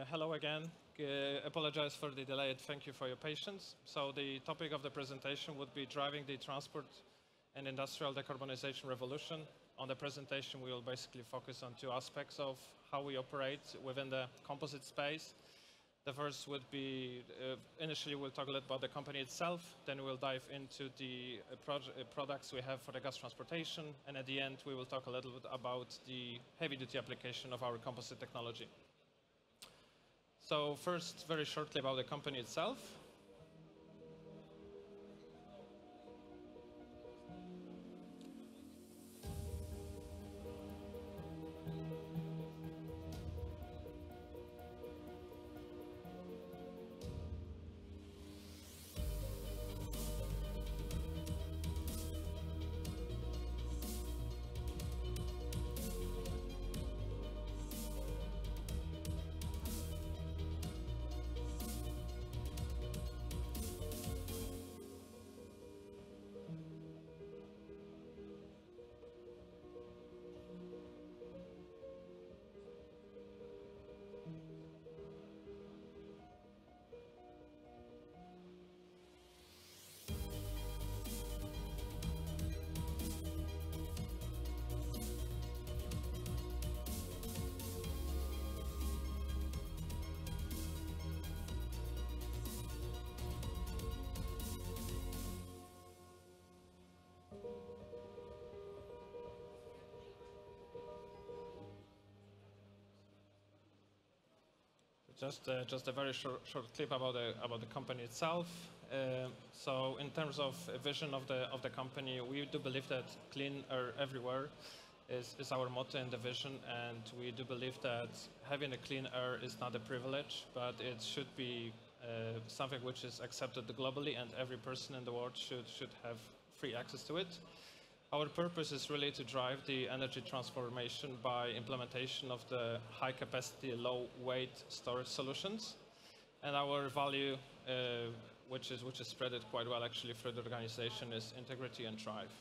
Uh, hello again. Uh, apologize for the delay. Thank you for your patience. So the topic of the presentation would be driving the transport and industrial decarbonization revolution. On the presentation, we will basically focus on two aspects of how we operate within the composite space. The first would be, uh, initially we'll talk a little about the company itself, then we'll dive into the uh, uh, products we have for the gas transportation, and at the end we will talk a little bit about the heavy-duty application of our composite technology. So first, very shortly about the company itself. Just, uh, just a very short, short clip about the, about the company itself. Uh, so in terms of vision of the, of the company, we do believe that clean air everywhere is, is our motto and the vision, and we do believe that having a clean air is not a privilege, but it should be uh, something which is accepted globally, and every person in the world should, should have free access to it. Our purpose is really to drive the energy transformation by implementation of the high capacity, low weight storage solutions. And our value, uh, which is which is spreaded quite well actually through the organization, is integrity and drive.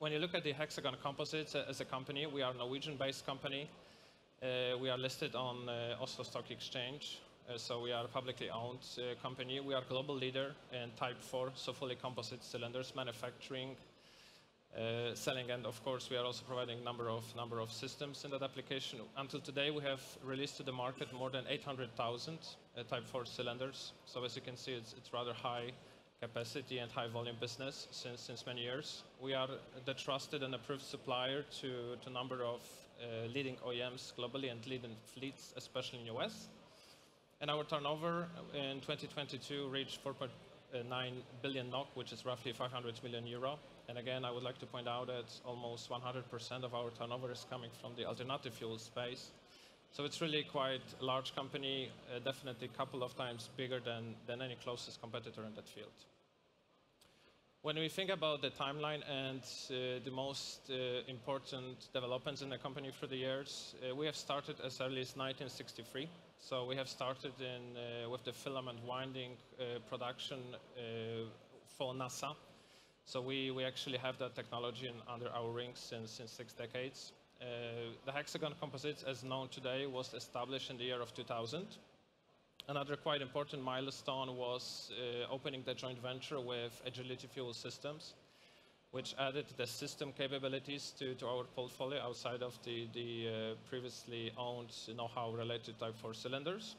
When you look at the Hexagon Composites as a company, we are a Norwegian-based company. Uh, we are listed on uh, Oslo Stock Exchange. Uh, so we are a publicly owned uh, company. We are global leader in Type 4, so fully composite cylinders manufacturing, uh, selling, and of course, we are also providing number of number of systems in that application. Until today, we have released to the market more than 800,000 uh, Type 4 cylinders. So as you can see, it's, it's rather high capacity and high volume business since, since many years. We are the trusted and approved supplier to, a number of uh, leading OEMs globally and leading fleets, especially in US. And our turnover in 2022 reached 4.9 billion NOK, which is roughly 500 million euro. And again, I would like to point out that almost 100% of our turnover is coming from the alternative fuel space. So it's really quite a large company, uh, definitely a couple of times bigger than, than any closest competitor in that field. When we think about the timeline and uh, the most uh, important developments in the company through the years, uh, we have started as early as 1963. So we have started in, uh, with the filament winding uh, production for NASA so we, we actually have that technology in, under our rings since, since six decades. Uh, the Hexagon Composites, as known today, was established in the year of 2000. Another quite important milestone was uh, opening the joint venture with Agility Fuel Systems, which added the system capabilities to, to our portfolio outside of the, the uh, previously owned know-how related Type 4 cylinders.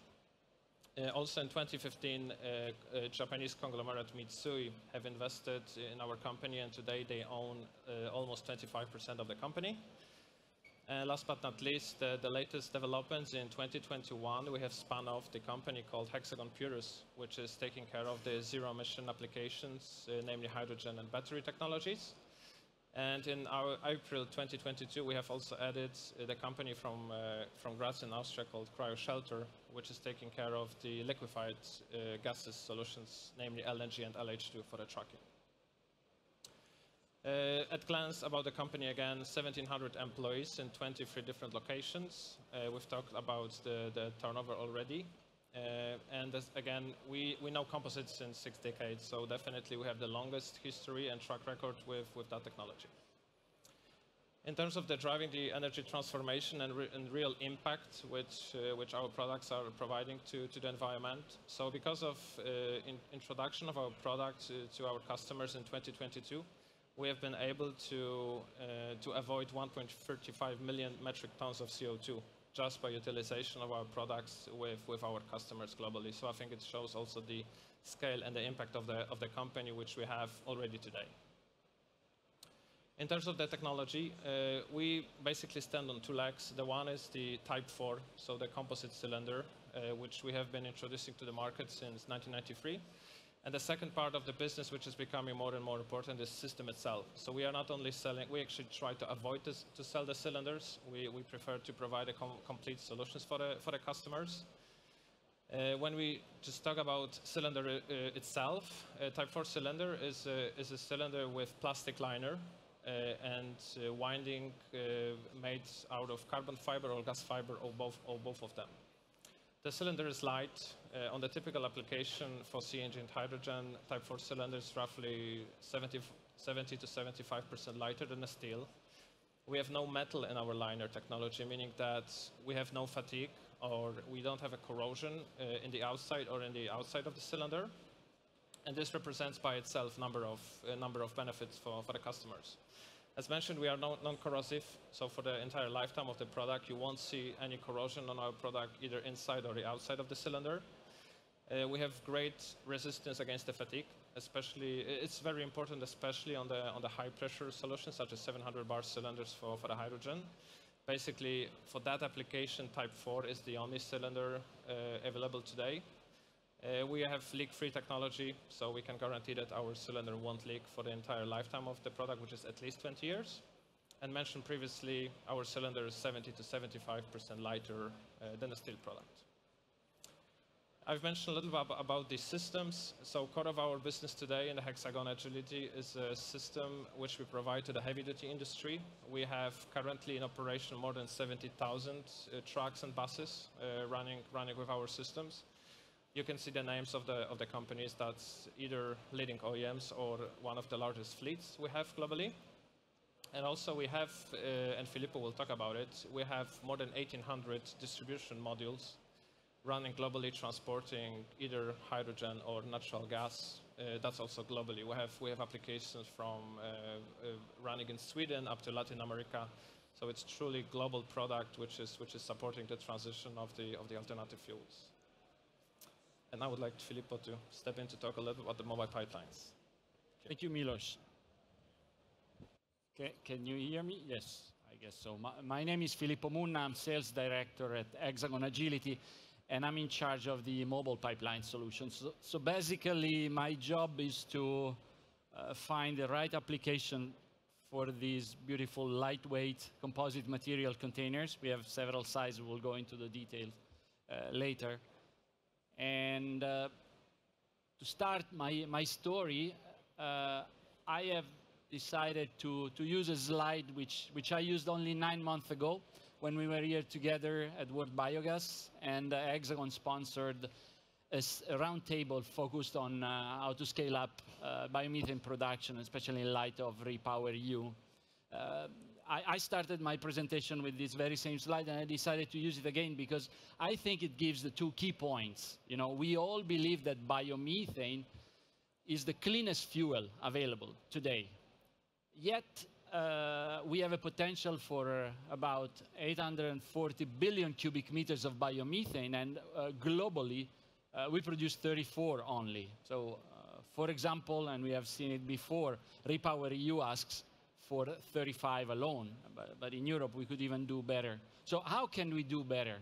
Uh, also in 2015, uh, uh, Japanese conglomerate Mitsui have invested in our company and today they own almost 25% of the company. And last but not least, uh, the latest developments in 2021, we have spun off the company called Hexagon Purus, which is taking care of the zero emission applications, uh, namely hydrogen and battery technologies. And in our April 2022, we have also added uh, the company from, uh, from Graz in Austria called CryoShelter, which is taking care of the liquefied uh, gases solutions, namely LNG and LH2 for the trucking. Uh, at glance about the company again, 1,700 employees in 23 different locations. Uh, we've talked about the, the turnover already. Uh, and as, again, we, we know composites since six decades, so definitely we have the longest history and track record with, with that technology. In terms of the driving the energy transformation and, re and real impact which, uh, which our products are providing to, to the environment. So because of uh, in introduction of our product uh, to our customers in 2022, we have been able to, uh, to avoid 1.35 million metric tons of CO2 just by utilization of our products with, with our customers globally. So I think it shows also the scale and the impact of the, of the company which we have already today. In terms of the technology, uh, we basically stand on two legs. The one is the Type 4, so the composite cylinder, uh, which we have been introducing to the market since 1993. And the second part of the business, which is becoming more and more important, is system itself. So we are not only selling, we actually try to avoid this, to sell the cylinders. We, we prefer to provide a com complete solutions for the, for the customers. Uh, when we just talk about cylinder uh, itself, a Type 4 cylinder is a, is a cylinder with plastic liner uh, and uh, winding uh, made out of carbon fiber or glass fiber or both, or both of them. The cylinder is light. Uh, on the typical application for CNG and hydrogen, Type 4 cylinder is roughly 70, 70 to 75% lighter than a steel. We have no metal in our liner technology, meaning that we have no fatigue or we don't have a corrosion uh, in the outside or in the outside of the cylinder. And this represents by itself number of, a number of benefits for, for the customers. As mentioned, we are non-corrosive, so for the entire lifetime of the product, you won't see any corrosion on our product either inside or the outside of the cylinder. Uh, we have great resistance against the fatigue, especially, it's very important, especially on the, on the high pressure solutions, such as 700 bar cylinders for, for the hydrogen. Basically, for that application, Type 4 is the only cylinder uh, available today. Uh, we have leak-free technology, so we can guarantee that our cylinder won't leak for the entire lifetime of the product, which is at least 20 years. And mentioned previously, our cylinder is 70 to 75% lighter uh, than a steel product. I've mentioned a little bit about these systems. So core of our business today in the Hexagon Agility is a system which we provide to the heavy-duty industry. We have currently in operation more than 70,000 uh, trucks and buses uh, running, running with our systems you can see the names of the, of the companies that's either leading OEMs or one of the largest fleets we have globally. And also we have, uh, and Filippo will talk about it, we have more than 1,800 distribution modules running globally, transporting either hydrogen or natural gas. Uh, that's also globally. We have, we have applications from uh, uh running in Sweden up to Latin America. So it's truly global product which is, which is supporting the transition of the, of the alternative fuels. And I would like Filippo to step in to talk a little bit about the mobile pipelines. Thank you, Milosz. Okay, can you hear me? Yes, I guess so. My, my, name is Filippo Munna. I'm sales director at Hexagon Agility, and I'm in charge of the mobile pipeline solutions. So, so basically, my job is to uh, find the right application for these beautiful lightweight composite material containers. We have several sizes. We'll go into the details uh, later. And uh, to start my, my story, uh, I have decided to, to use a slide which, which I used only nine months ago when we were here together at World Biogas and uh, Hexagon sponsored a, roundtable focused on uh, how to scale up uh, biomethane production, especially in light of Repower EU. Uh, I, I, started my presentation with this very same slide and I decided to use it again because I think it gives the two key points. You know, we all believe that biomethane is the cleanest fuel available today. Yet, uh, we have a potential for uh, about 840 billion cubic meters of biomethane, and uh, globally, uh, we produce 34 only. So, uh, for example, and we have seen it before, Repower EU asks, for 35 alone. But, but, in Europe, we could even do better. So how can we do better?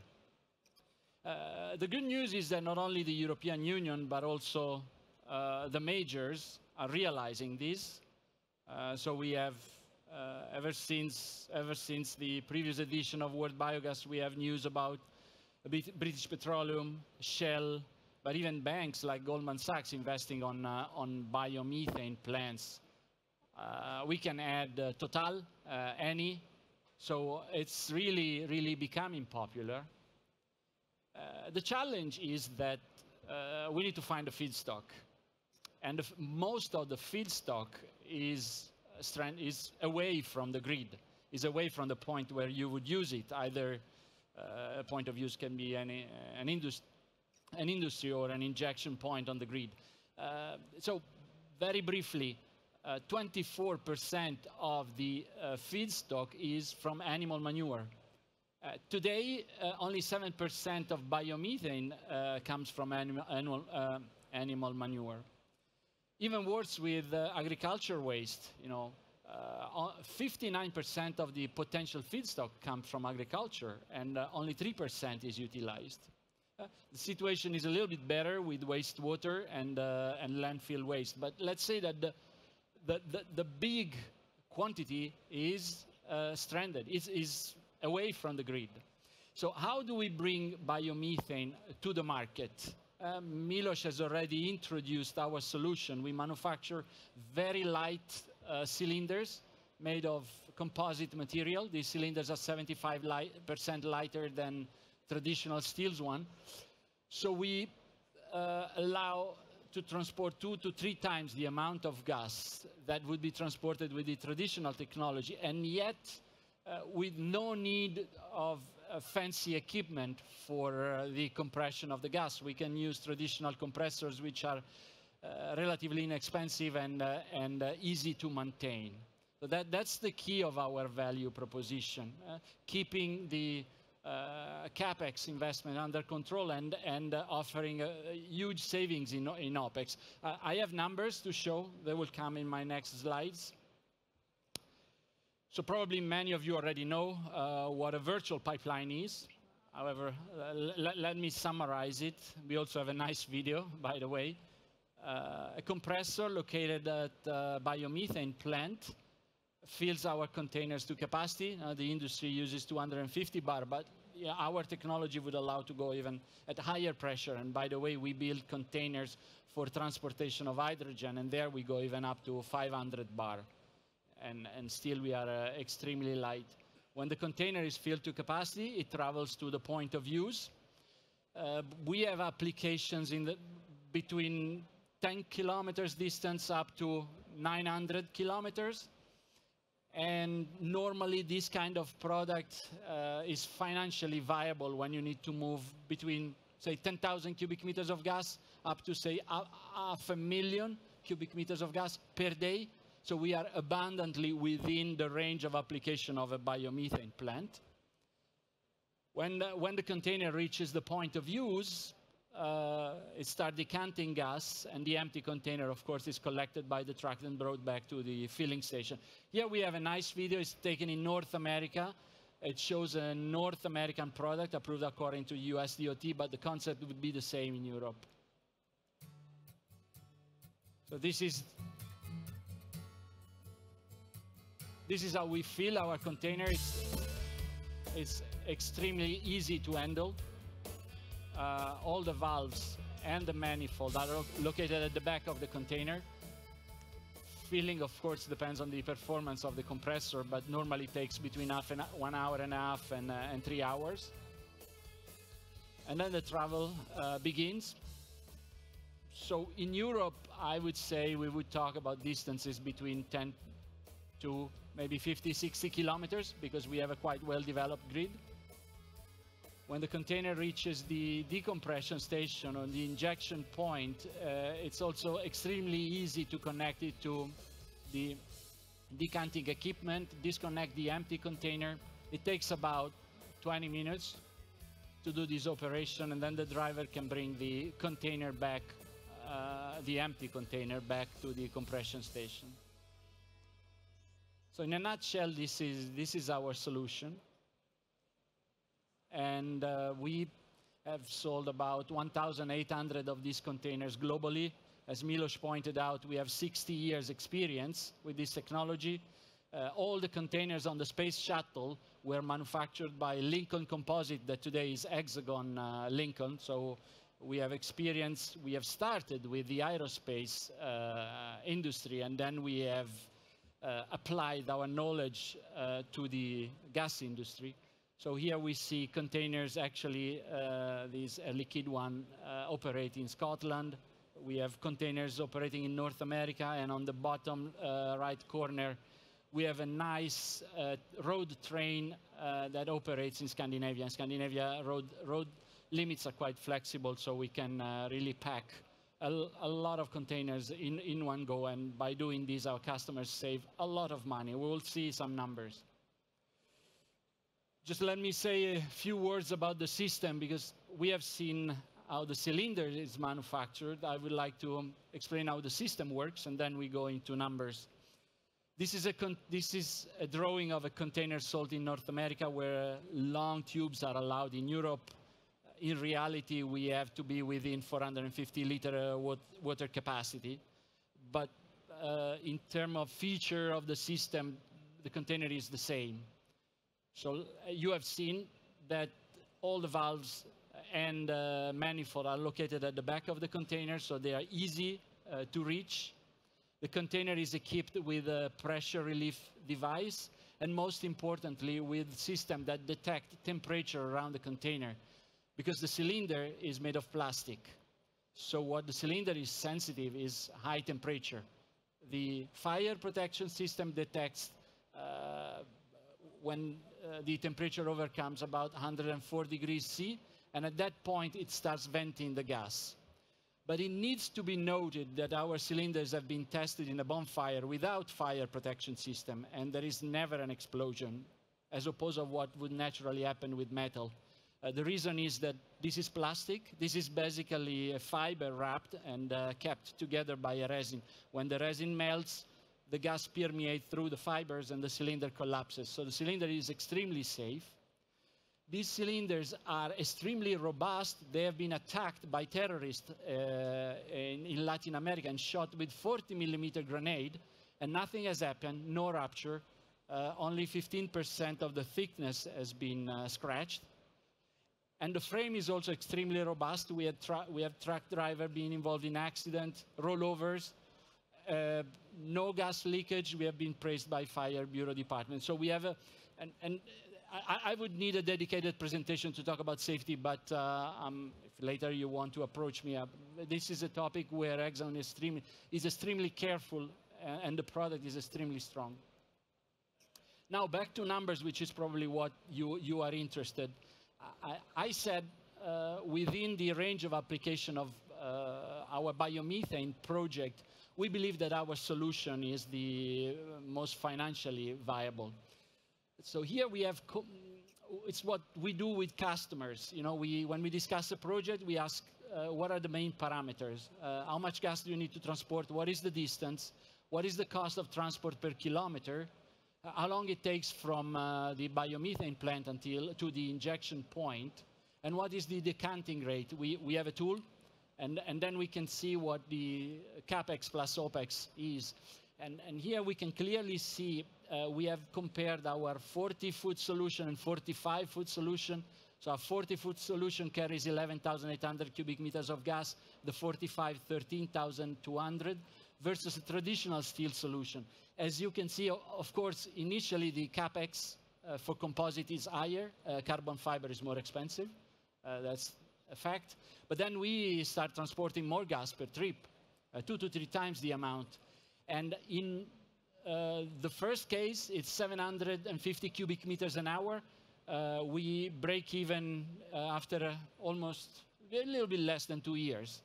Uh, the good news is that not only the European Union, but also uh, the majors are realizing this. Uh, so we have, uh, ever, since, ever since the previous edition of World Biogas, we have news about British Petroleum, Shell, but even banks like Goldman Sachs investing on, uh, on biomethane plants uh, we can add uh, Total, uh, Eni. So it's really, really becoming popular. the challenge is that we need to find a feedstock. And most of the feedstock is, is away from the grid. is away from the point where you would use it. Either uh, a point of use can be any, an, indus an industry or an injection point on the grid. Uh, so very briefly, 24% uh, of the uh, feedstock is from animal manure. Uh, today, uh, only 7% of biomethane uh, comes from animal, animal, uh, animal, manure. Even worse with agriculture waste, you know, 59% of the potential feedstock comes from agriculture and only 3% is utilized. the situation is a little bit better with wastewater and, and landfill waste, but let's say that the, the, the, the big quantity is uh, stranded, is, is away from the grid. So how do we bring biomethane to the market? Uh, Milosz has already introduced our solution. We manufacture very light uh, cylinders made of composite material. These cylinders are 75% light, lighter than traditional steels one. So we uh, allow to transport two to three times the amount of gas that would be transported with the traditional technology, and yet uh, with no need of uh, fancy equipment for uh, the compression of the gas. We can use traditional compressors which are uh, relatively inexpensive and, uh, and uh, easy to maintain. So that, that's the key of our value proposition, keeping the capex investment under control and, and uh, offering uh, huge savings in, in OPEX. I have numbers to show. They will come in my next slides. So probably many of you already know uh, what a virtual pipeline is. However, uh, let me summarize it. We also have a nice video, by the way. Uh, a compressor located at a biomethane plant fills our containers to capacity. Uh, the industry uses 250 bar, but yeah, our technology would allow to go even at higher pressure. And by the way, we build containers for transportation of hydrogen, and there we go even up to 500 bar. And, and still we are uh, extremely light. When the container is filled to capacity, it travels to the point of use. Uh, we have applications in the, between 10 kilometers distance up to 900 kilometers. And normally this kind of product uh, is financially viable when you need to move between, say, 10,000 cubic meters of gas up to, say, half a million cubic meters of gas per day. So we are abundantly within the range of application of a biomethane plant. When, uh, when the container reaches the point of use, uh, it starts decanting gas, and the empty container, of course, is collected by the truck and brought back to the filling station. Here we have a nice video. It's taken in North America. It shows a North American product approved according to US DOT, but the concept would be the same in Europe. So this is this is how we fill our container. It's, it's extremely easy to handle uh, all the valves and the manifold are located at the back of the container. Filling, of course, depends on the performance of the compressor, but normally takes between half and one hour and a half and, uh, and three hours. And then the travel uh, begins. So in Europe, I would say we would talk about distances between 10 to maybe 50, 60 kilometers because we have a quite well-developed grid when the container reaches the decompression station or the injection point, uh, it's also extremely easy to connect it to the decanting equipment, disconnect the empty container. It takes about 20 minutes to do this operation and then the driver can bring the container back, uh, the empty container back to the compression station. So in a nutshell, this is, this is our solution and uh, we have sold about 1,800 of these containers globally. As Milosz pointed out, we have 60 years experience with this technology. Uh, all the containers on the space shuttle were manufactured by Lincoln Composite that today is Hexagon uh, Lincoln. So we have experience, we have started with the aerospace uh, industry and then we have uh, applied our knowledge uh, to the gas industry. So here we see containers, actually, uh, Air Liquide one uh, operate in Scotland. We have containers operating in North America, and on the bottom uh, right corner, we have a nice uh, road train uh, that operates in Scandinavia. In Scandinavia, road, road limits are quite flexible, so we can uh, really pack a, a, lot of containers in, in one go. And by doing this, our customers save a lot of money. We will see some numbers. Just let me say a few words about the system because we have seen how the cylinder is manufactured. I would like to um, explain how the system works, and then we go into numbers. This is, a this is a drawing of a container sold in North America where long tubes are allowed in Europe. In reality, we have to be within 450 liter uh, water capacity. But uh, in terms of feature of the system, the container is the same. So uh, you have seen that all the valves and uh, manifold are located at the back of the container, so they are easy uh, to reach. The container is equipped with a pressure relief device, and most importantly, with system that detect temperature around the container, because the cylinder is made of plastic. So what the cylinder is sensitive is high temperature. The fire protection system detects uh, when uh, the temperature overcomes about 104 degrees C, and at that point it starts venting the gas. But it needs to be noted that our cylinders have been tested in a bonfire without fire protection system, and there is never an explosion, as opposed to what would naturally happen with metal. Uh, the reason is that this is plastic. This is basically a fiber wrapped and uh, kept together by a resin. When the resin melts, the gas permeates through the fibers and the cylinder collapses. So the cylinder is extremely safe. These cylinders are extremely robust. They have been attacked by terrorists uh, in, in, Latin America and shot with 40 millimeter grenade, and nothing has happened, no rupture. Uh, only 15% of the thickness has been uh, scratched. And the frame is also extremely robust. We, we have truck driver being involved in accident, rollovers, uh, no gas leakage. We have been praised by Fire Bureau Department. So we have a, and, and I, I, would need a dedicated presentation to talk about safety, but uh, um, if later you want to approach me, uh, this is a topic where Hexagon is extremely, is extremely careful uh, and the product is extremely strong. Now back to numbers, which is probably what you, you are interested. I, I said uh, within the range of application of uh, our biomethane project, we believe that our solution is the most financially viable. So here we have, it's what we do with customers. You know, we, when we discuss a project, we ask uh, what are the main parameters? Uh, how much gas do you need to transport? What is the distance? What is the cost of transport per kilometer? Uh, how long it takes from uh, the biomethane plant until to the injection point? And what is the decanting rate? We, we have a tool, and, and then we can see what the CapEx plus OpEx is. And, and here we can clearly see uh, we have compared our 40-foot solution and 45-foot solution. So a 40-foot solution carries 11,800 cubic meters of gas, the 45, 13,200, versus a traditional steel solution. As you can see, of course, initially the capex uh, for composite is higher. Uh, carbon fiber is more expensive. Uh, that's a fact. But then we start transporting more gas per trip, uh, two to three times the amount. And in uh, the first case, it's 750 cubic meters an hour. Uh, we break even uh, after almost a little bit less than two years.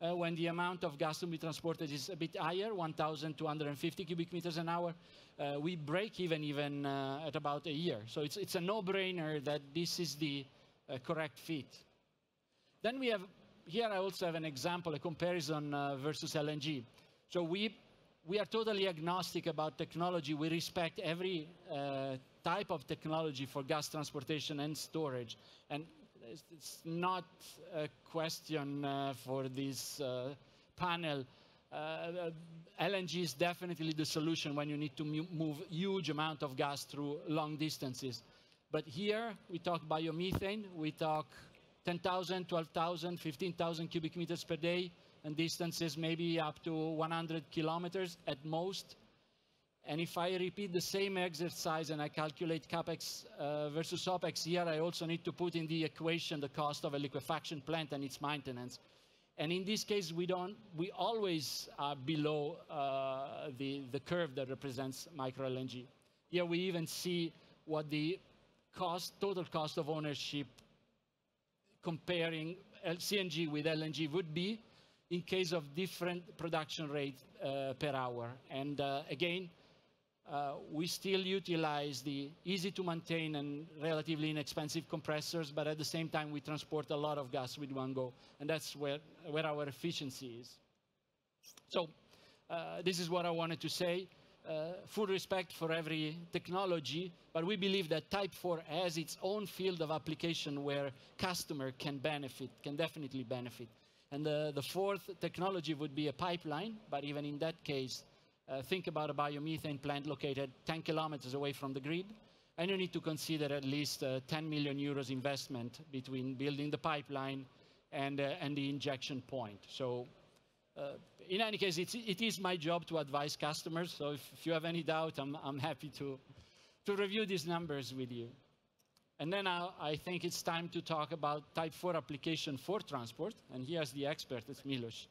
Uh, when the amount of gas to be transported is a bit higher, 1,250 cubic meters an hour, uh, we break even even at about a year. So it's, it's a no-brainer that this is the correct fit. Then we have, here I also have an example, a comparison versus LNG. So we we are totally agnostic about technology. We respect every uh, type of technology for gas transportation and storage. And it's not a question uh, for this uh, panel. Uh, LNG is definitely the solution when you need to move huge amount of gas through long distances. But here we talk biomethane, we talk 10,000, 12,000, 15,000 cubic meters per day, and distances maybe up to 100 kilometers at most. And if I repeat the same exercise and I calculate capex uh, versus opex here, I also need to put in the equation the cost of a liquefaction plant and its maintenance. And in this case, we don't, we always are below uh, the, the curve that represents micro LNG. Here we even see what the cost, total cost of ownership comparing CNG with LNG would be in case of different production rate uh, per hour. And uh, again, uh, we still utilize the easy to maintain and relatively inexpensive compressors, but at the same time, we transport a lot of gas with one go. And that's where, where our efficiency is. So uh, this is what I wanted to say. Uh, full respect for every technology, but we believe that Type 4 has its own field of application where customer can benefit, can definitely benefit. And the, the fourth technology would be a pipeline, but even in that case, uh, think about a biomethane plant located 10 kilometers away from the grid, and you need to consider at least uh, 10 million euros investment between building the pipeline and, uh, and the injection point. So uh, in any case, it's, it is my job to advise customers, so if, if you have any doubt, I'm, I'm happy to, to review these numbers with you. And then I, I think it's time to talk about Type 4 application for transport, and here's the expert, it's Milosz.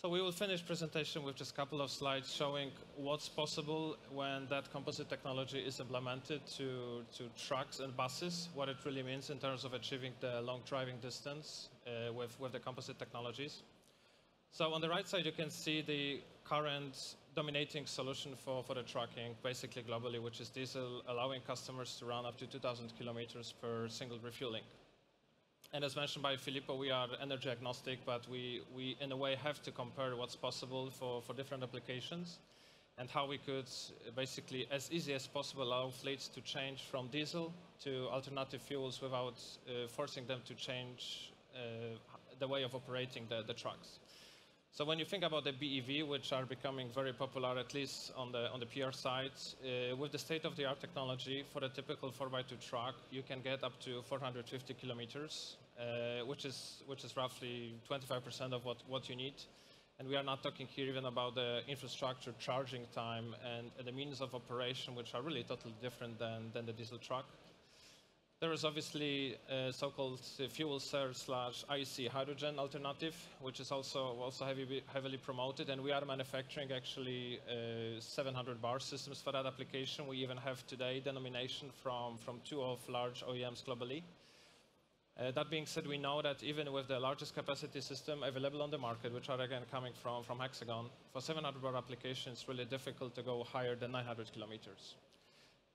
So we will finish presentation with just a couple of slides showing what's possible when that composite technology is implemented to, to trucks and buses, what it really means in terms of achieving the long driving distance uh, with, with the composite technologies. So on the right side, you can see the current dominating solution for, for the trucking, basically globally, which is diesel, allowing customers to run up to 2,000 kilometers per single refueling. And as mentioned by Filippo, we are energy agnostic, but we, we in a way have to compare what's possible for, for different applications and how we could basically, as easy as possible, allow fleets to change from diesel to alternative fuels without uh, forcing them to change the way of operating the, the trucks. So when you think about the BEV, which are becoming very popular, at least on the, on the PR side, uh, with the state-of-the-art technology for a typical 4x2 truck, you can get up to 450 kilometers, uh, which, is, which is roughly 25% of what, what you need. And we are not talking here even about the infrastructure, charging time, and, and the means of operation, which are really totally different than, than the diesel truck. There is obviously a so-called fuel cell slash IC hydrogen alternative, which is also also heavy, heavily promoted, and we are manufacturing actually uh, 700 bar systems for that application. We even have today denomination from from two of large OEMs globally. Uh, that being said, we know that even with the largest capacity system available on the market, which are again coming from from Hexagon, for 700 bar applications, it's really difficult to go higher than 900 kilometers.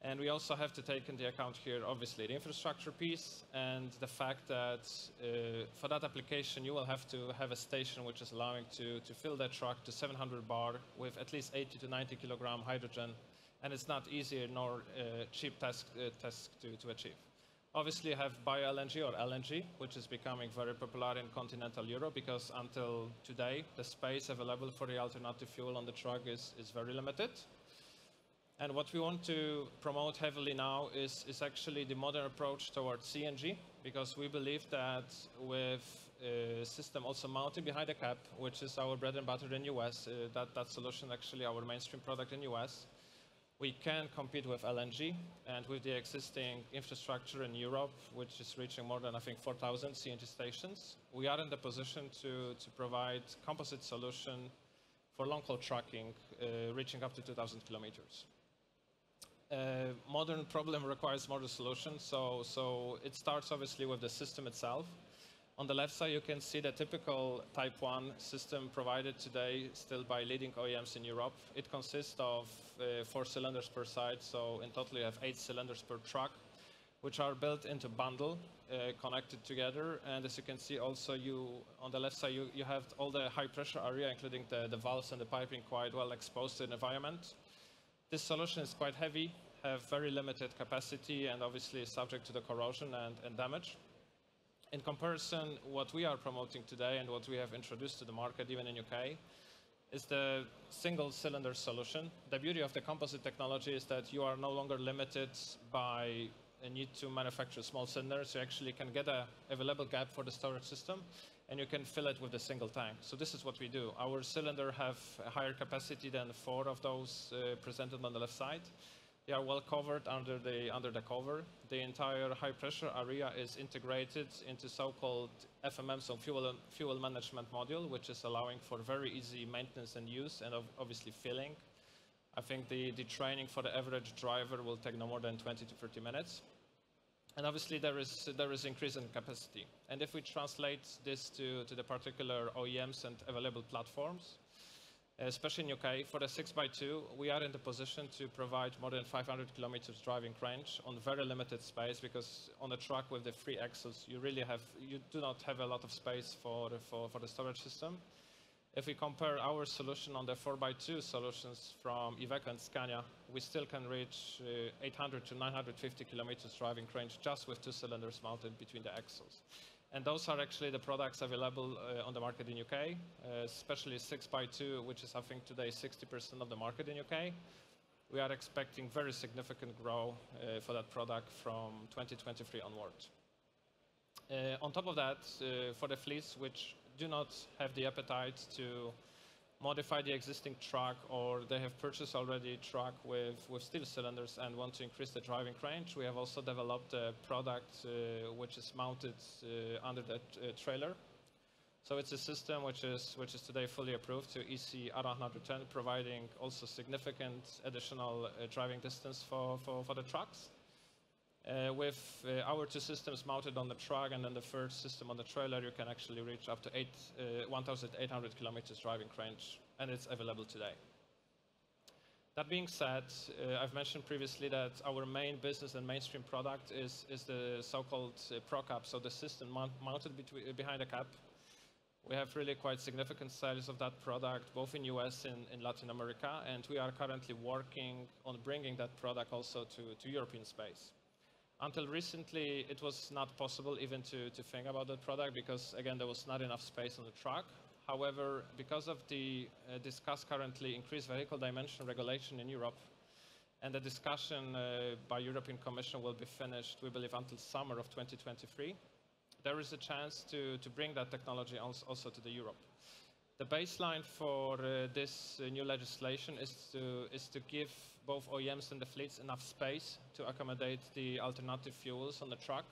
And we also have to take into account here, obviously, the infrastructure piece and the fact that uh, for that application, you will have to have a station which is allowing to, to fill that truck to 700 bar with at least 80 to 90 kilogram hydrogen. And it's not easy nor uh, cheap task, uh, task to, to achieve. Obviously, you have bio-LNG or LNG, which is becoming very popular in continental Europe because until today, the space available for the alternative fuel on the truck is, is very limited. And what we want to promote heavily now is, is actually the modern approach towards CNG, because we believe that with a system also mounted behind the cab, which is our bread and butter in US, uh, that, that solution actually our mainstream product in US, we can compete with LNG and with the existing infrastructure in Europe, which is reaching more than, I think, 4,000 CNG stations. We are in the position to, to provide composite solution for long-haul trucking, uh, reaching up to 2,000 kilometers uh, modern problem requires modern solutions. So, so it starts obviously with the system itself. On the left side, you can see the typical Type 1 system provided today still by leading OEMs in Europe. It consists of uh, four cylinders per side, so in total you have eight cylinders per truck, which are built into bundle, uh, connected together. And as you can see also, you on the left side, you, you have all the high pressure area, including the, the valves and the piping quite well exposed to the environment. This solution is quite heavy, have very limited capacity, and obviously is subject to the corrosion and, and damage. In comparison, what we are promoting today and what we have introduced to the market, even in UK, is the single cylinder solution. The beauty of the composite technology is that you are no longer limited by a need to manufacture small cylinders. You actually can get a available gap for the storage system and you can fill it with a single tank. So this is what we do. Our cylinder have a higher capacity than four of those uh, presented on the left side. They are well covered under the, under the cover. The entire high pressure area is integrated into so-called FMM, so fuel, fuel management module, which is allowing for very easy maintenance and use and obviously filling. I think the, the training for the average driver will take no more than 20 to 30 minutes. And obviously there is, there is increase in capacity. And if we translate this to, to the particular OEMs and available platforms, especially in UK, for the 6x2, we are in the position to provide more than 500 kilometers driving range on very limited space because on a truck with the three axles, you really have, you do not have a lot of space for, for, for the storage system. If we compare our solution on the 4x2 solutions from Iveco and Scania, we still can reach uh, 800 to 950 kilometers driving range just with two cylinders mounted between the axles. And those are actually the products available uh, on the market in UK, uh, especially 6x2, which is, I think, today 60% of the market in UK. We are expecting very significant growth uh, for that product from 2023 onward. Uh, on top of that, uh, for the fleets which do not have the appetite to modify the existing truck or they have purchased already a truck with, with steel cylinders and want to increase the driving range, we have also developed a product uh, which is mounted uh, under that uh, trailer. So it's a system which is, which is today fully approved to EC R110, providing also significant additional uh, driving distance for, for, for the trucks. Uh, with uh, our two systems mounted on the truck and then the third system on the trailer, you can actually reach up to eight, uh, 1,800 kilometers driving range, and it's available today. That being said, uh, I've mentioned previously that our main business and mainstream product is, is the so-called uh, ProCab, so the system mount mounted behind the cab. We have really quite significant sales of that product, both in US and in Latin America, and we are currently working on bringing that product also to, to European space. Until recently, it was not possible even to, to think about that product because, again, there was not enough space on the truck. However, because of the uh, discussed currently increased vehicle dimension regulation in Europe, and the discussion uh, by European Commission will be finished, we believe, until summer of 2023, there is a chance to, to bring that technology also to the Europe. The baseline for uh, this uh, new legislation is to, is to give both OEMs and the fleets enough space to accommodate the alternative fuels on the truck.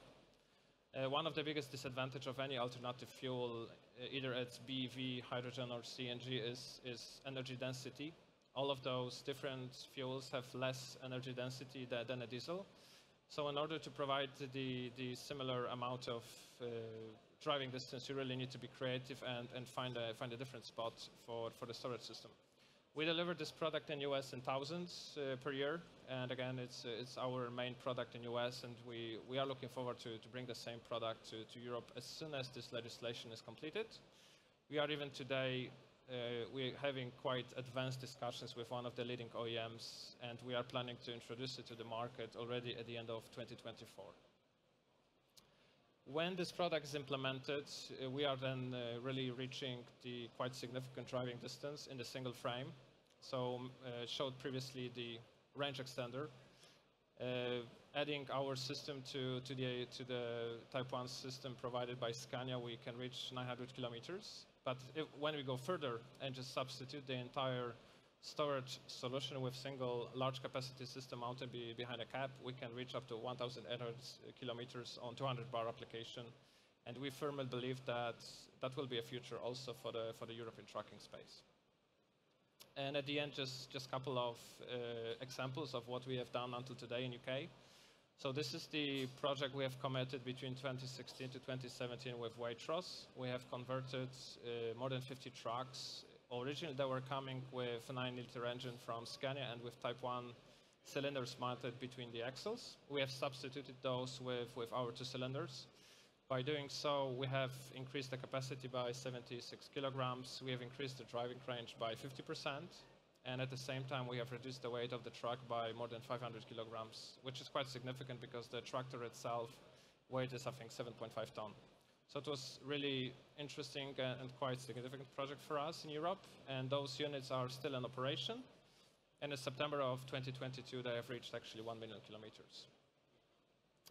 Uh, one of the biggest disadvantages of any alternative fuel, uh, either it's BEV, hydrogen, or CNG, is, is energy density. All of those different fuels have less energy density than, than a diesel. So in order to provide the, the similar amount of uh, driving distance, you really need to be creative and, and find, a, find a different spot for, for the storage system. We deliver this product in US in thousands uh, per year, and again, it's, it's our main product in US, and we, we are looking forward to, to bring the same product to, to Europe as soon as this legislation is completed. We are even today, uh, we're having quite advanced discussions with one of the leading OEMs, and we are planning to introduce it to the market already at the end of 2024. When this product is implemented, uh, we are then uh, really reaching the quite significant driving distance in the single frame. So uh, showed previously the range extender. Uh, adding our system to, to, the, to the Type 1 system provided by Scania, we can reach 900 kilometers. But if, when we go further and just substitute the entire storage solution with single large capacity system mounted be behind a cab, we can reach up to 1,800 kilometers on 200 bar application. And we firmly believe that that will be a future also for the, for the European trucking space. And at the end, just just a couple of uh, examples of what we have done until today in UK. So this is the project we have committed between 2016 to 2017 with Waitrose. We have converted uh, more than 50 trucks originally they were coming with a 9 liter engine from Scania and with Type 1 cylinders mounted between the axles. We have substituted those with, with our two cylinders. By doing so, we have increased the capacity by 76 kilograms. We have increased the driving range by 50%. And at the same time, we have reduced the weight of the truck by more than 500 kilograms, which is quite significant because the tractor itself weight is, I think, 7.5 ton. So it was really interesting and quite significant project for us in Europe. And those units are still in operation. And in September of 2022, they have reached actually 1 million kilometers.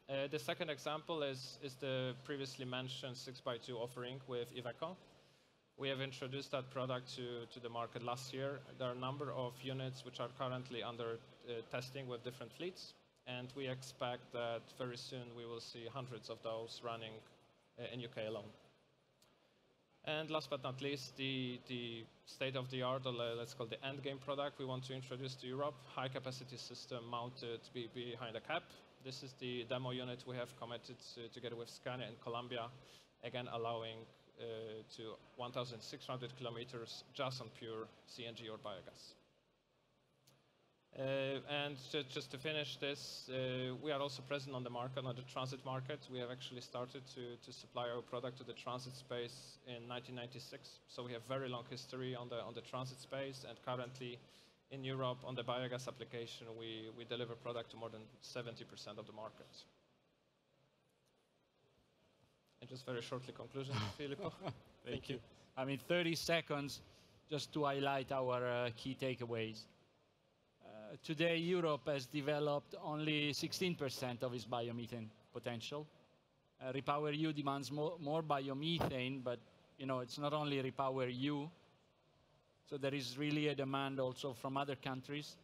Uh, the second example is, is the previously mentioned 6x2 offering with Iveco. We have introduced that product to, to the market last year. There are a number of units which are currently under uh, testing with different fleets. And we expect that very soon we will see hundreds of those running uh, in UK alone. And last but not least, the, the state of the art, or let's call the end game product we want to introduce to Europe, high capacity system mounted behind a cab. This is the demo unit we have committed to, together with Scania and Columbia, again allowing uh, to 1,600 kilometers just on pure CNG or biogas. Uh, and to, just to finish this, uh, we are also present on the market, on the transit market. We have actually started to, to supply our product to the transit space in 1996. So we have very long history on the, on the transit space. And currently in Europe, on the biogas application, we, we deliver product to more than 70% of the market. And just very shortly, conclusion, Filippo. Thank, Thank you. you. I mean, 30 seconds just to highlight our uh, key takeaways today Europe has developed only 16% of its biomethane potential. Uh, Repower EU demands more, more, biomethane, but you know it's not only Repower EU. So there is really a demand also from other countries.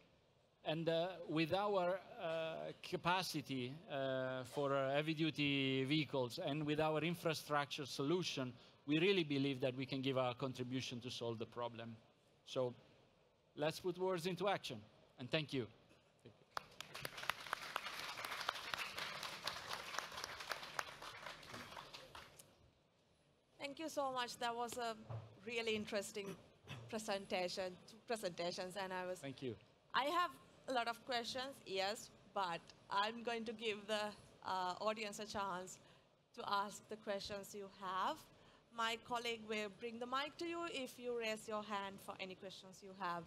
And uh, with our uh, capacity uh, for uh, heavy-duty vehicles and with our infrastructure solution, we really believe that we can give our contribution to solve the problem. So let's put words into action and thank you. Thank you so much. That was a really interesting presentation, presentations, and I was. Thank you. I have a lot of questions, yes, but I'm going to give the uh, audience a chance to ask the questions you have. My colleague will bring the mic to you if you raise your hand for any questions you have.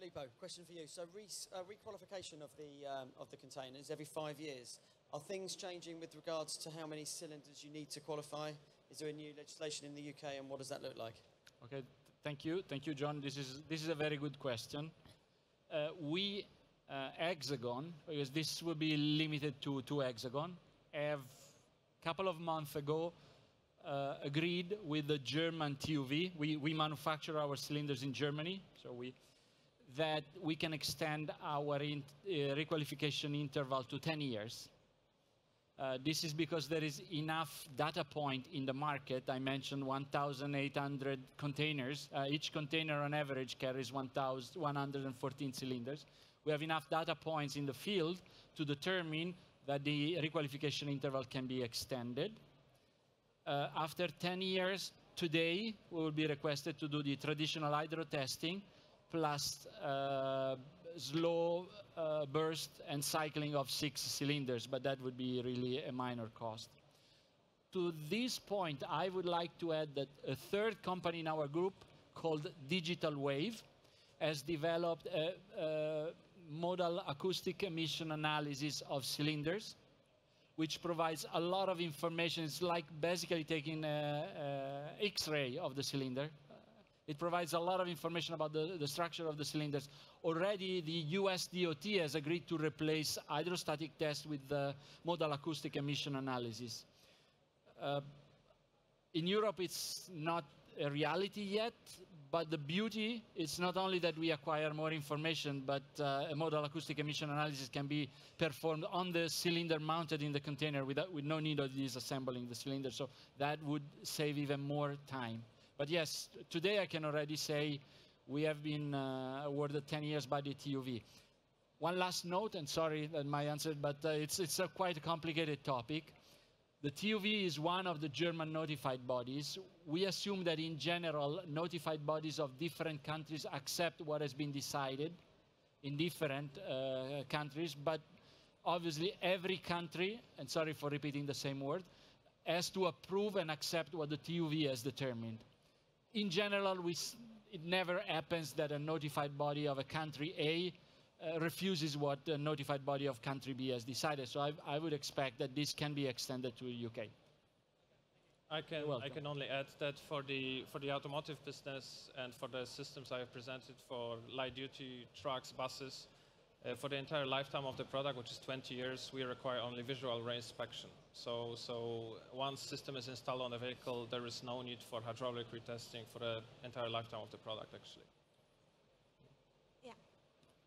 Filippo, question for you. So re uh, requalification of the, um, of the containers every five years. Are things changing with regards to how many cylinders you need to qualify? Is there a new legislation in the UK and what does that look like? Okay, thank you. Thank you, John. This is, this is a very good question. Uh, we, uh, Hexagon, because this will be limited to, to Hexagon, have a couple of months ago uh, agreed with the German TUV. We, we manufacture our cylinders in Germany, so we that we can extend our in, uh, requalification interval to 10 years. Uh, this is because there is enough data point in the market. I mentioned 1,800 containers. Uh, each container on average carries 1,114 cylinders. We have enough data points in the field to determine that the requalification interval can be extended. Uh, after 10 years, today, we will be requested to do the traditional hydro testing plus uh, slow uh, burst and cycling of six cylinders, but that would be really a minor cost. To this point, I would like to add that a third company in our group called Digital Wave has developed a, a modal acoustic emission analysis of cylinders, which provides a lot of information. It's like basically taking an X-ray of the cylinder, it provides a lot of information about the, the structure of the cylinders. Already, the US DOT has agreed to replace hydrostatic tests with the modal acoustic emission analysis. Uh, in Europe, it's not a reality yet, but the beauty is not only that we acquire more information, but uh, a modal acoustic emission analysis can be performed on the cylinder mounted in the container without, with no need of disassembling the cylinder. So that would save even more time. But yes, today I can already say we have been uh, awarded 10 years by the TUV. One last note, and sorry that my answer, but uh, it's, it's a quite a complicated topic. The TUV is one of the German notified bodies. We assume that in general, notified bodies of different countries accept what has been decided in different uh, countries, but obviously every country, and sorry for repeating the same word, has to approve and accept what the TUV has determined in general, we, it never happens that a notified body of a country A uh, refuses what a notified body of country B has decided. So I, I would expect that this can be extended to the UK. I can, I can only add that for the, for the automotive business and for the systems I have presented for light duty trucks, buses, Uh, for the entire lifetime of the product, which is 20 years, we require only visual reinspection. So, so once system is installed on the vehicle, there is no need for hydraulic retesting for the entire lifetime of the product, actually. Yeah.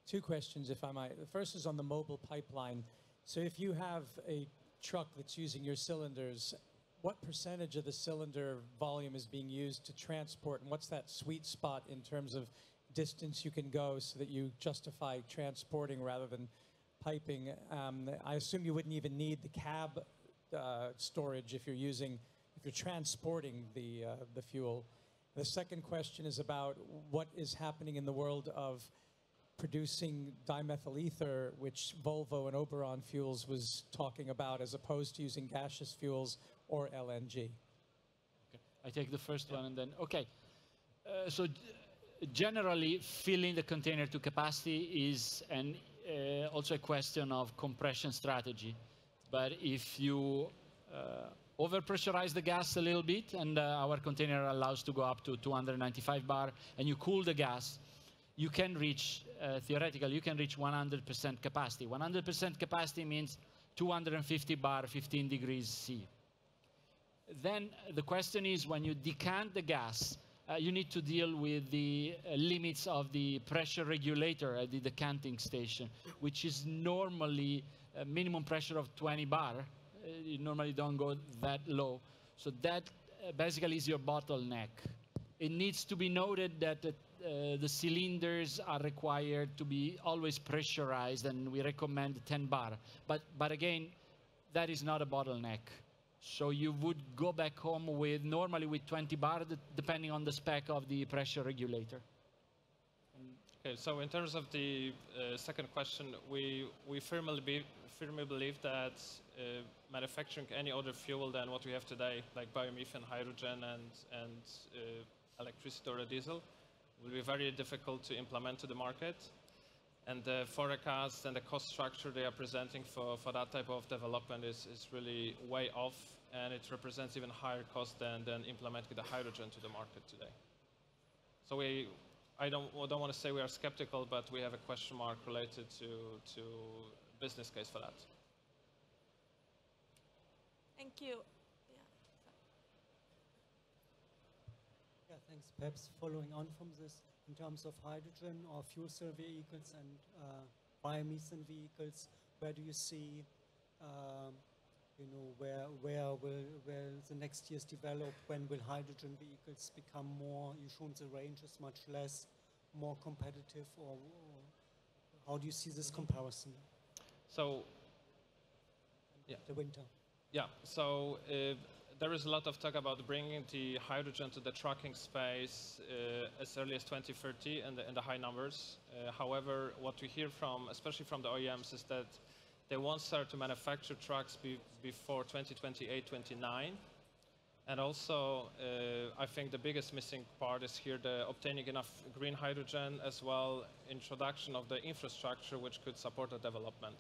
Two questions, if I might. The first is on the mobile pipeline. So if you have a truck that's using your cylinders, what percentage of the cylinder volume is being used to transport, and what's that sweet spot in terms of distance you can go so that you justify transporting rather than piping? Um, I assume you wouldn't even need the cab uh, storage if you're using, if you're transporting the, uh, the fuel. The second question is about what is happening in the world of producing dimethyl ether, which Volvo and Oberon Fuels was talking about, as opposed to using gaseous fuels or LNG. I take the first one and then, okay. Uh, so generally, filling the container to capacity is an, uh, also a question of compression strategy. But if you uh, overpressurize the gas a little bit, and uh, our container allows to go up to 295 bar, and you cool the gas, you can reach, uh, theoretically, you can reach 100% capacity. 100% capacity means 250 bar, 15 degrees C then the question is when you decant the gas, uh, you need to deal with the uh, limits of the pressure regulator at the decanting station, which is normally a minimum pressure of 20 bar. Uh, you normally don't go that low. So that uh, basically is your bottleneck. It needs to be noted that the, uh, the cylinders are required to be always pressurized, and we recommend 10 bar. But, but again, that is not a bottleneck. So you would go back home with normally with 20 bar, depending on the spec of the pressure regulator. Okay, so in terms of the uh, second question, we, we firmly, be, firmly believe that uh, manufacturing any other fuel than what we have today, like biomethane, hydrogen, and, and uh, electricity or diesel, will be very difficult to implement to the market. And the forecast and the cost structure they are presenting for, for that type of development is, is really way off, and it represents even higher cost than, than implementing the hydrogen to the market today. So we, I don't, don't want to say we are skeptical, but we have a question mark related to, to business case for that. Thank you. Yeah. Yeah, thanks. Perhaps following on from this, in terms of hydrogen or fuel cell vehicles and uh, biomethane vehicles, where do you see, um, you know, where where will will the next years develop? When will hydrogen vehicles become more? You shown the range is much less, more competitive, or, or how do you see this comparison? So Yeah. The winter. Yeah, so uh, there is a lot of talk about bringing the hydrogen to the trucking space uh, as early as 2030 and the, and the high numbers. Uh, however, what we hear from, especially from the OEMs, is that they won't start to manufacture trucks be, before 2028, 29. And also, uh, I think the biggest missing part is here the obtaining enough green hydrogen as well introduction of the infrastructure which could support the development.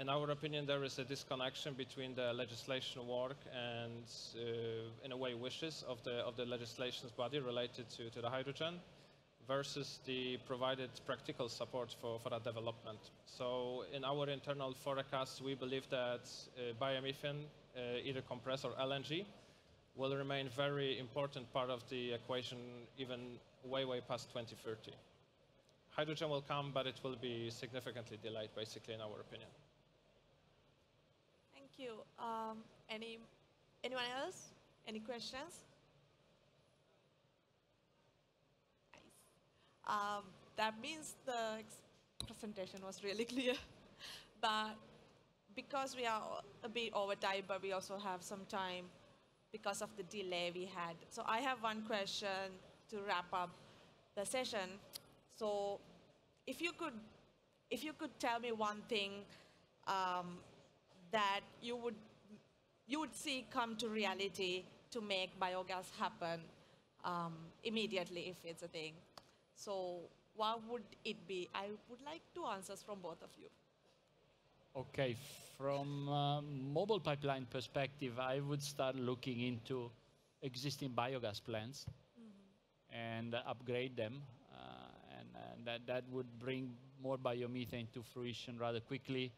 In our opinion, there is a disconnection between the legislation work and, uh, in a way, wishes of the, of the legislation's body related to, to the hydrogen versus the provided practical support for, for that development. So in our internal forecasts, we believe that uh, biomethane, uh, either compressed or LNG, will remain very important part of the equation even way, way past 2030. Hydrogen will come, but it will be significantly delayed, basically, in our opinion. Thank you. Um, any, anyone else? Any questions? Nice. Um, that means the presentation was really clear. but because we are a bit over time, but we also have some time because of the delay we had. So I have one question to wrap up the session. So if you could, if you could tell me one thing um, that you would you would see come to reality to make biogas happen um, immediately if it's a thing. So what would it be? I would like two answers from both of you. Okay, from uh, mobile pipeline perspective, I would start looking into existing biogas plants and upgrade them, uh, and, and that, that would bring more biomethane to fruition rather quickly.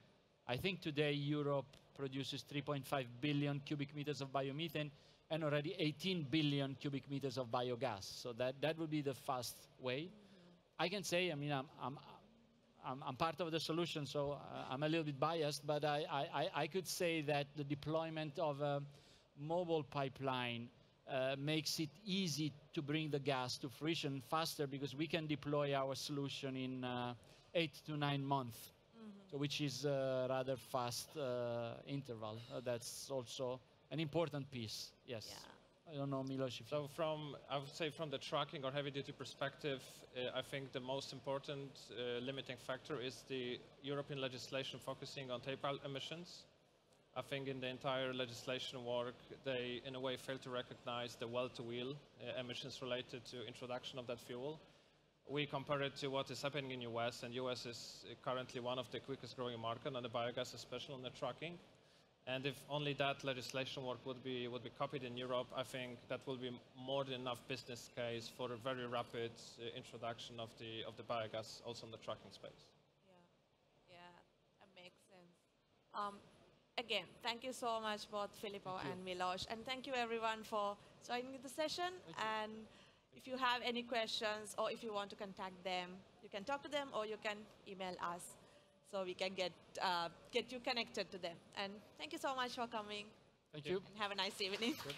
I think today Europe produces 3.5 billion cubic meters of biomethane and already 18 billion cubic meters of biogas. So that, that would be the fast way. I can say, I mean, I'm, I'm, I'm, I'm part of the solution, so uh, I'm a little bit biased, but I, I, I could say that the deployment of a mobile pipeline uh, makes it easy to bring the gas to fruition faster because we can deploy our solution in uh, eight to nine months, so which is a rather fast uh, interval. Uh, that's also an important piece, yes. Yeah. I don't know, Milosz, if So from, I would say from the trucking or heavy duty perspective, uh, I think the most important uh, limiting factor is the European legislation focusing on tailpipe emissions. I think in the entire legislation work, they in a way fail to recognize the well-to-wheel uh, emissions related to introduction of that fuel. We compare it to what is happening in the US, and US is currently one of the quickest growing market on the biogas, especially on the trucking. And if only that legislation work would be would be copied in Europe, I think that will be more than enough business case for a very rapid uh, introduction of the of the biogas also in the trucking space. Yeah, yeah, that makes sense. Um, again, thank you so much, both Filippo and Milosz, and thank you everyone for joining the session. And if you have any questions or if you want to contact them, you can talk to them or you can email us, so we can get uh, get you connected to them. And thank you so much for coming, Thank you. and have a nice evening. Good.